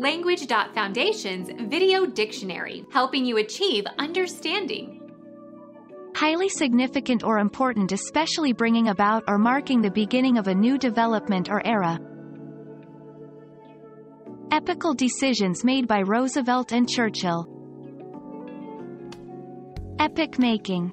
Language.Foundation's Video Dictionary, helping you achieve understanding. Highly significant or important especially bringing about or marking the beginning of a new development or era. Epochal decisions made by Roosevelt and Churchill. Epoch making.